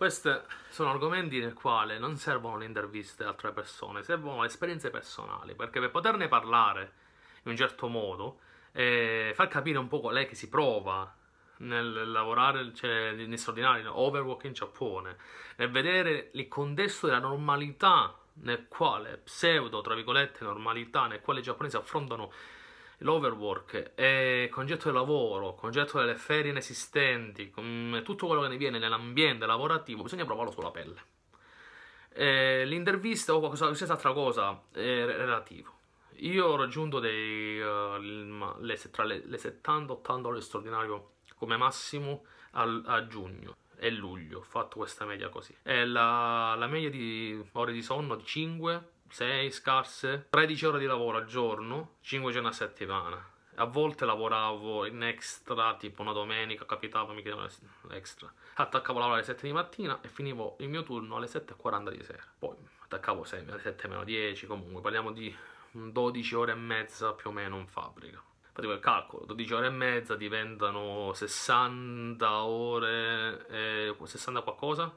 Questi sono argomenti nel quale non servono le interviste a altre persone, servono le esperienze personali, perché per poterne parlare in un certo modo e far capire un po' è che si prova nel lavorare cioè, in straordinario, overwork in Giappone, nel vedere il contesto della normalità nel quale, pseudo, tra virgolette, normalità, nel quale i giapponesi affrontano l'overwork il concetto del lavoro, il concetto delle ferie inesistenti, tutto quello che ne viene nell'ambiente lavorativo, bisogna provarlo sulla pelle. Eh, l'intervista o qualsiasi altra cosa è relativo. Io ho raggiunto dei, uh, le, tra le, le 70-80 ore straordinario come massimo al, a giugno e luglio, ho fatto questa media così. E la, la media di ore di sonno di 5 6 scarse, 13 ore di lavoro al giorno, 5 giorni a settimana. A volte lavoravo in extra, tipo una domenica, capitava, mi chiedevano l'extra. Attaccavo a lavorare alle 7 di mattina e finivo il mio turno alle 7.40 di sera. Poi attaccavo 6, alle 7 meno 10, comunque parliamo di 12 ore e mezza più o meno in fabbrica. Facevo il calcolo, 12 ore e mezza diventano 60 ore, eh, 60 qualcosa?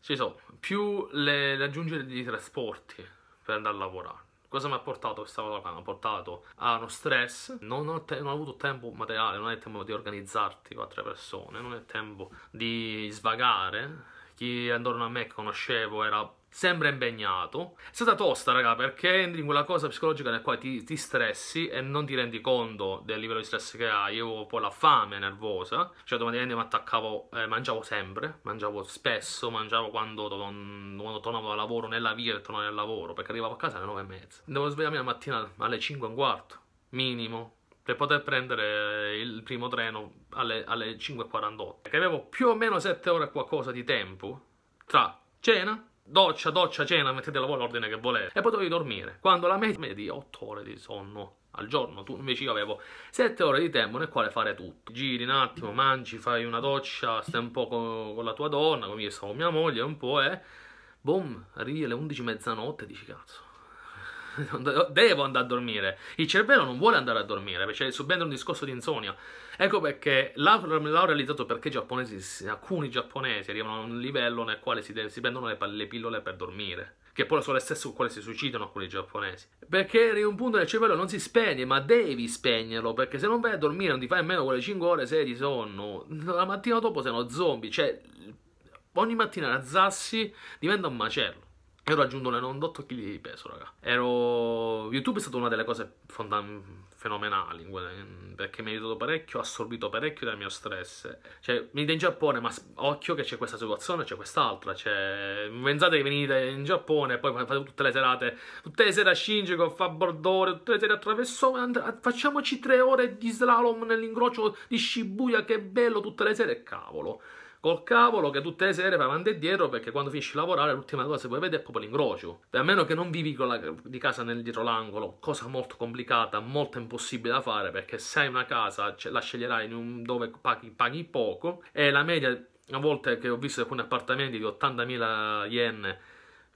Ci sono, più le, le aggiungere di trasporti per andare a lavorare. Cosa mi ha portato questa cosa qua? Mi ha portato a uno stress, non ho, non ho, avuto tempo materiale, non è tempo di organizzarti con altre persone, non è tempo di svagare. Chi intorno a me che conoscevo era sempre impegnato. È stata tosta, raga, perché entri in quella cosa psicologica nel quale ti, ti, stressi e non ti rendi conto del livello di stress che hai. Io avevo poi la fame nervosa, cioè automaticamente mi attaccavo, eh, mangiavo sempre, mangiavo spesso, mangiavo quando, quando tornavo da lavoro, nella via e tornavo dal lavoro, perché arrivavo a casa alle 9 e mezza. Devo svegliarmi la mattina alle 5 e un quarto, minimo, per poter prendere il primo treno alle, alle 5.48. Perché avevo più o meno 7 ore e qualcosa di tempo tra cena doccia, doccia, cena, mettete la l'ordine che volete. E poi dovevi dormire. Quando la media di 8 ore di sonno al giorno, tu invece io avevo 7 ore di tempo nel quale fare tutto. Giri un attimo, mangi, fai una doccia, stai un po' con, con la tua donna, come io stavo con mia moglie, un po' e... Boom, arrivi alle 11 mezzanotte e dici cazzo devo andare a dormire. Il cervello non vuole andare a dormire, perché subentra un discorso di insonnia. Ecco perché l'ho realizzato perché giapponesi, alcuni giapponesi arrivano a un livello nel quale si, si prendono le, le, pillole per dormire. Che poi sono le stesse con quale si suicidano alcuni giapponesi. Perché arriva un punto nel cervello non si spegne, ma devi spegnerlo. Perché se non vai a dormire, non ti fai nemmeno quelle 5 ore 6 di sonno. La mattina dopo sei uno zombie. Cioè, ogni mattina alzassi diventa un macello. Io ho raggiunto le 98 kg di peso, raga. Ero... YouTube è stata una delle cose fenomenali, perché mi ha aiutato parecchio, ha assorbito parecchio del mio stress. Cioè, venite in Giappone, ma occhio che c'è questa situazione, c'è quest'altra. Cioè, pensate che venite in Giappone e poi fate tutte le serate, tutte le sere a Shinjuku, fa Bordore, tutte le sere attraverso, facciamoci tre ore di slalom nell'incrocio di Shibuya, che bello, tutte le sere, cavolo col cavolo che tutte le sere vai avanti e dietro perché quando finisci di lavorare l'ultima cosa che puoi vedere è proprio l'incrocio. A meno che non vivi la, di casa nel dietro l'angolo, cosa molto complicata, molto impossibile da fare perché se hai una casa la sceglierai un, dove paghi, paghi poco e la media a volte che ho visto alcuni appartamenti di 80.000 yen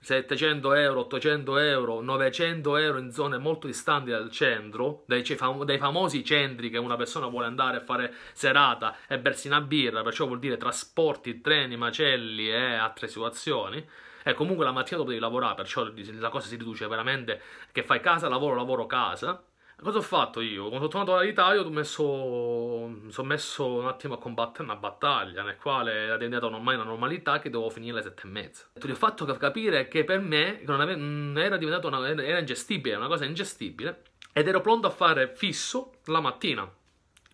700 euro, 800 euro, 900 euro in zone molto distanti dal centro, dai, dai, famosi centri che una persona vuole andare a fare serata e bersi una birra, perciò vuol dire trasporti, treni, macelli e altre situazioni. E comunque la mattina dopo devi lavorare, perciò la cosa si riduce veramente che fai casa, lavoro, lavoro, casa. Cosa ho fatto io? Quando sono tornato dall'Italia mi sono messo un attimo a combattere una battaglia nel quale era diventata ormai una normalità che dovevo finire alle sette e mezza. Ti ho fatto capire che per me non era diventato una, era ingestibile, una cosa ingestibile ed ero pronto a fare fisso la mattina.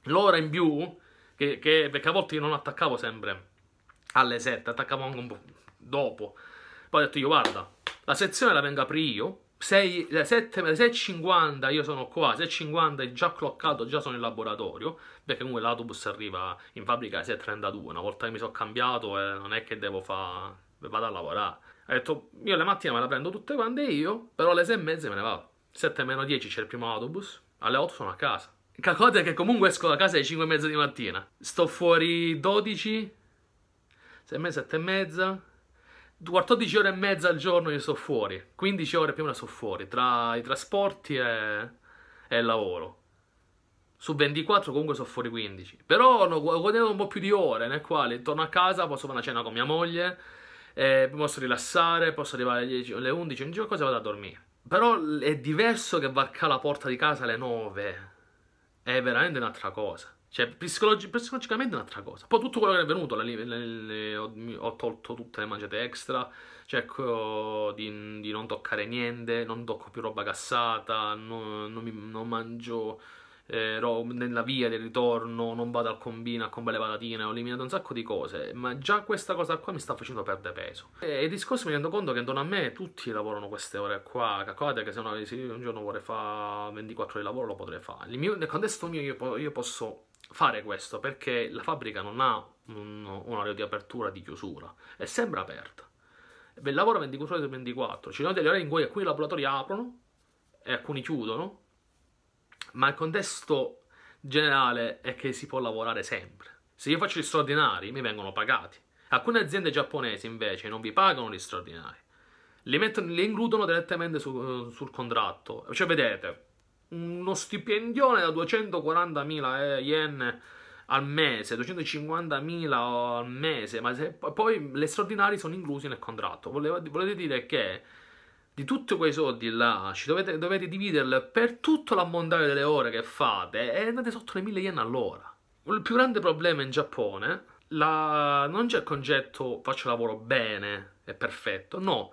L'ora in più, che, che, perché a volte io non attaccavo sempre alle sette, attaccavo anche un po' dopo. Poi ho detto io guarda, la sezione la vengo a aprire io 6, 7, 6.50 io sono qua, 6.50 già cloccato, già sono in laboratorio, perché comunque l'autobus arriva in fabbrica alle 6.32, una volta che mi sono cambiato eh, non è che devo fare, vado a lavorare. Ho detto, io le mattine me la prendo tutte quante io, però alle 6 e mezza me ne vado. 7 meno 10 c'è il primo autobus, alle 8 sono a casa. Calcolate che comunque esco da casa alle 5 e mezza di mattina. Sto fuori 12, 6 e mezza, 7 mezza, 14 ore e mezza al giorno io sto fuori, 15 ore più o meno sto fuori, tra i trasporti e, e il lavoro. Su 24 comunque sono fuori 15. Però ho guadagnato un po' più di ore, nel quale torno a casa, posso fare una cena con mia moglie, eh, posso rilassare, posso arrivare alle 10, alle 11, non dico cosa vado a dormire. Però è diverso che varcare la porta di casa alle 9. È veramente un'altra cosa. Cioè, psicologi- psicologicamente è un'altra cosa. Poi tutto quello che è venuto, le, le, le, ho, ho, tolto tutte le mangiate extra, cerco di, di, non toccare niente, non tocco più roba gassata, non, non, mi, non mangio eh, nella via del ritorno, non vado al combino a comprare le patatine, ho eliminato un sacco di cose, ma già questa cosa qua mi sta facendo perdere peso. E il discorso mi rendo conto che intorno a me tutti lavorano queste ore qua, calcolate che se, no, se un giorno vorrei fare 24 ore di lavoro lo potrei fare. Mio, nel contesto mio io, io, posso fare questo perché la fabbrica non ha un, un orario di apertura di chiusura, è sempre aperta. Lavoro 24 ore su 24, ci sono degli orari in cui alcuni laboratori aprono e alcuni chiudono, ma il contesto generale è che si può lavorare sempre. Se io faccio gli straordinari, mi vengono pagati. Alcune aziende giapponesi invece non vi pagano gli straordinari. Li, mettono, li includono direttamente su, sul contratto. Cioè, vedete, uno stipendione da 240.000 yen al mese, 250.000 al mese, ma se, poi le straordinari sono inclusi nel contratto. Volete dire che di tutti quei soldi là, ci dovete, dovete dividerli per tutto l'ammontare delle ore che fate e andate sotto le 1000 yen all'ora. Il più grande problema in Giappone la... non c'è il concetto faccio lavoro bene, è perfetto, no.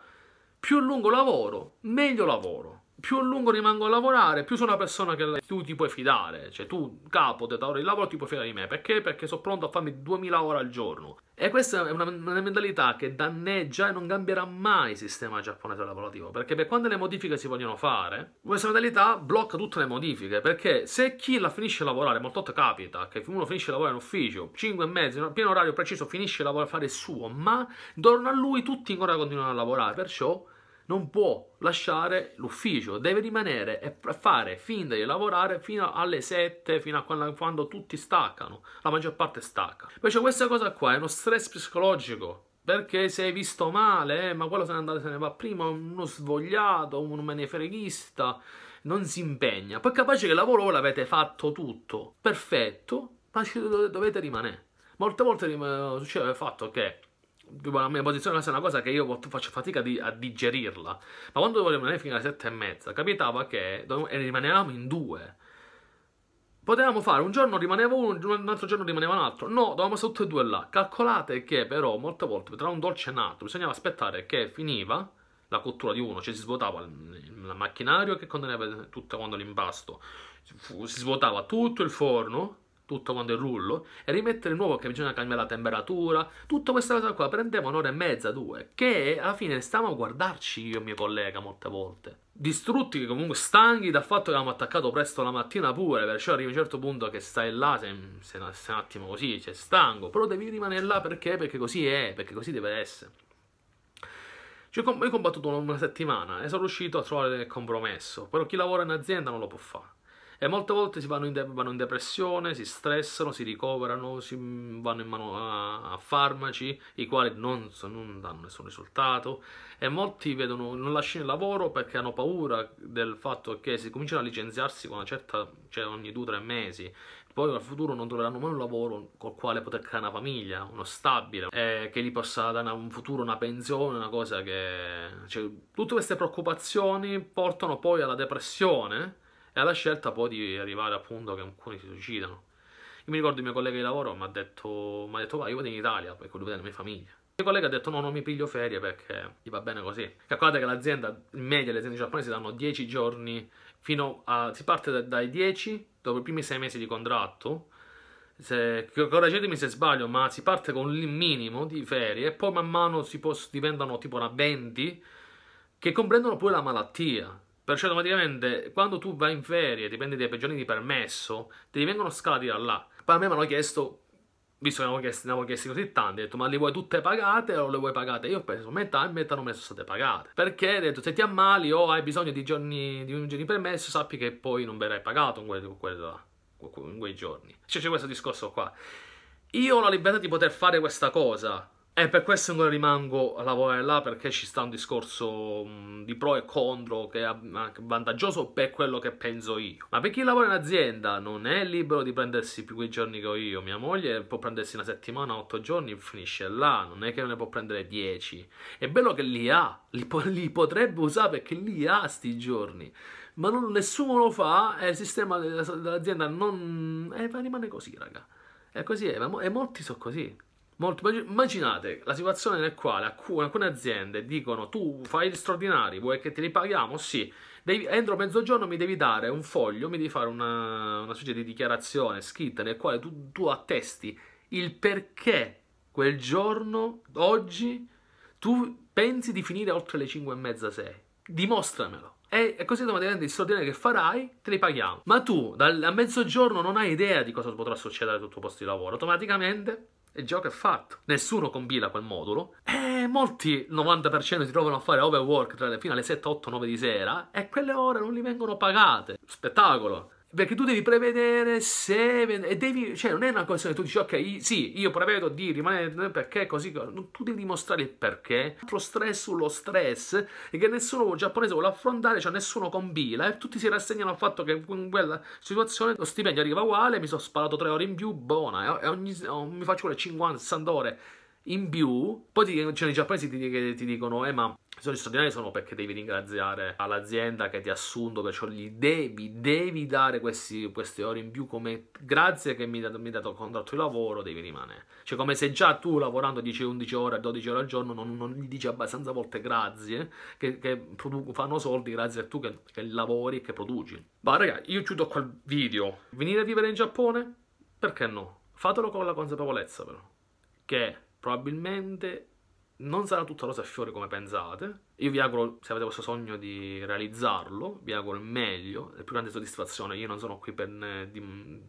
Più lungo lavoro, meglio lavoro più a lungo rimango a lavorare, più sono una persona che tu ti puoi fidare. Cioè, tu, capo, datore di lavoro, ti puoi fidare di me. Perché? Perché sono pronto a farmi 2000 ore al giorno. E questa è una, una mentalità che danneggia e non cambierà mai il sistema giapponese lavorativo. Perché per quando le modifiche si vogliono fare, questa mentalità blocca tutte le modifiche. Perché se chi la finisce a lavorare, molto capita che uno finisce a lavorare in ufficio, 5 e mezzo, pieno orario preciso, finisce a lavorare, a fare il suo, ma intorno a lui tutti ancora continuano a lavorare. Perciò non può lasciare l'ufficio, deve rimanere e fare finta di lavorare fino alle 7, fino a quando, quando tutti staccano, la maggior parte stacca. Invece questa cosa qua è uno stress psicologico, perché se hai visto male, eh, ma quello se ne, andate, se ne va prima, uno svogliato, un menefreghista, non si impegna. Poi capace che il lavoro voi l'avete fatto tutto, perfetto, ma ci dovete rimanere. Molte volte succede il fatto che la mia posizione è una cosa che io faccio fatica di, a digerirla. Ma quando dovevo rimanere fino alle sette e mezza, capitava che rimanevamo in due. Potevamo fare un giorno rimaneva uno, un altro giorno rimaneva un altro. No, dovevamo stare tutti e due là. Calcolate che però molte volte tra un dolce e un altro bisognava aspettare che finiva la cottura di uno, cioè si svuotava il, il macchinario che conteneva tutto quanto l'impasto, si svuotava tutto il forno tutto quanto il rullo e rimettere nuovo che bisogna cambiare la temperatura, tutta questa cosa qua prendeva un'ora e mezza, due, che alla fine stavamo a guardarci io e mio collega molte volte. Distrutti, comunque stanchi dal fatto che avevamo attaccato presto la mattina pure, perciò arrivi a un certo punto che stai là, sei, sei, sei un attimo così, sei stanco, però devi rimanere là perché? Perché così è, perché così deve essere. Cioè, io ho combattuto una settimana e sono riuscito a trovare il compromesso, però chi lavora in azienda non lo può fare e molte volte si vanno in, de- vanno in depressione, si stressano, si ricoverano, si vanno in mano a, a farmaci, i quali non, non, danno nessun risultato. E molti vedono, non lasciano il lavoro perché hanno paura del fatto che si cominciano a licenziarsi con una certa, cioè ogni due o tre mesi. Poi nel futuro non troveranno mai un lavoro col quale poter creare una famiglia, uno stabile, eh, che gli possa dare un futuro, una pensione, una cosa che... Cioè, tutte queste preoccupazioni portano poi alla depressione e alla scelta poi di arrivare appunto che alcuni si suicidano. Io mi ricordo il mio collega di lavoro mi ha detto, mi ha detto vai, io vado in Italia perché devo vedere la mia famiglia. Il mio collega ha detto no, non mi piglio ferie perché gli va bene così. Calcolate che l'azienda, in media le aziende giapponesi danno 10 giorni fino a... si parte dai 10, dopo i primi 6 mesi di contratto, se, correggetemi se sbaglio, ma si parte con il minimo di ferie e poi man mano si diventano tipo una 20 che comprendono pure la malattia. Perciò automaticamente quando tu vai in ferie, dipendi dai giorni di permesso, ti vengono scalati da là. Poi a me mi hanno chiesto, visto che ne avevo chiesti, chiesti così tanti, ho detto ma le vuoi tutte pagate o le vuoi pagate? Io ho preso metà e metà non mi sono state pagate. Perché ho detto se ti ammali o hai bisogno di giorni di un giorno di permesso, sappi che poi non verrai pagato in, quei, in quei giorni. Cioè c'è questo discorso qua. Io ho la libertà di poter fare questa cosa E per questo ancora rimango a lavorare là perché ci sta un discorso mh, di pro e contro che è vantaggioso per quello che penso io. Ma per chi lavora in azienda non è libero di prendersi più quei giorni che ho io. Mia moglie può prendersi una settimana, otto giorni, finisce là. Non è che ne può prendere dieci. È bello che li ha, li, po- li potrebbe usare perché li ha sti giorni. Ma non, nessuno lo fa e il sistema dell'azienda non... Eh, rimane così, raga. È così, è, e molti sono così. Molto, immaginate la situazione nel quale alcune aziende dicono tu fai gli straordinari, vuoi che te li paghiamo? Sì, devi, entro mezzogiorno mi devi dare un foglio, mi devi fare una, una specie di dichiarazione scritta nel quale tu, tu attesti il perché quel giorno, oggi, tu pensi di finire oltre le 5 e mezza, 6. Dimostramelo. E, così automaticamente gli straordinari che farai te li paghiamo. Ma tu dal, a mezzogiorno non hai idea di cosa potrà succedere sul tuo posto di lavoro. Automaticamente il gioco è fatto. Nessuno compila quel modulo. E molti, il 90%, si trovano a fare overwork fino alle 7, 8, 9 di sera. E quelle ore non gli vengono pagate. Spettacolo. Perché tu devi prevedere se. E devi. Cioè, non è una cosa che tu dici, ok, sì, io prevedo di rimanere perché così. Tu devi dimostrare il perché. Altro stress sullo stress. E che nessuno giapponese vuole affrontare, cioè nessuno combina. E tutti si rassegnano al fatto che in quella situazione lo stipendio arriva uguale, mi sono sparato tre ore in più, buona. E ogni, mi faccio quelle 50-60 ore in più. Poi ti, cioè, i giapponesi ti, ti dicono, eh, ma sono straordinari sono perché devi ringraziare all'azienda che ti ha assunto, perciò gli devi, devi dare questi, queste ore in più come grazie che mi ha dato il contratto di lavoro, devi rimanere. Cioè come se già tu lavorando 10-11 ore, 12 ore al giorno non, non gli dici abbastanza volte grazie, che, che produ- fanno soldi grazie a tu che, che lavori e che produci. Ma raga, io chiudo qua il video. Venire a vivere in Giappone? Perché no? Fatelo con la consapevolezza però, che probabilmente non sarà tutto rosa e fiori come pensate. Io vi auguro, se avete questo sogno, di realizzarlo. Vi auguro il meglio, la più grande soddisfazione. Io non sono qui per eh,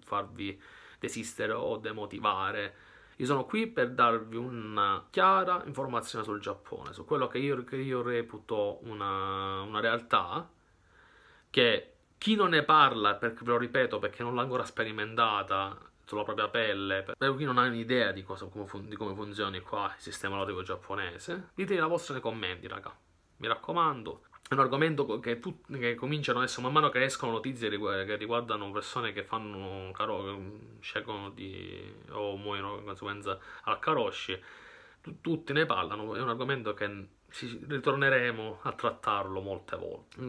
farvi desistere o demotivare. Io sono qui per darvi una chiara informazione sul Giappone, su quello che io, che io reputo una, una realtà che chi non ne parla, perché ve lo ripeto, perché non l'ha ancora sperimentata, sulla propria pelle, per chi non ha un'idea di, come, fun- di come funzioni qua il sistema lavorativo giapponese, ditemi la vostra nei commenti, raga. Mi raccomando. È un argomento che, tu, che cominciano adesso, man mano che escono notizie che riguardano persone che fanno caro, scelgono di o muoiono in conseguenza al karoshi. Tutti ne parlano, è un argomento che ritorneremo a trattarlo molte volte.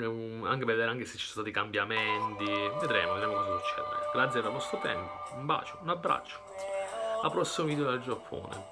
Anche vedere anche se ci sono stati cambiamenti. Vedremo, vedremo cosa succede. Grazie per il vostro tempo. Un bacio, un abbraccio. Al prossimo video dal Giappone.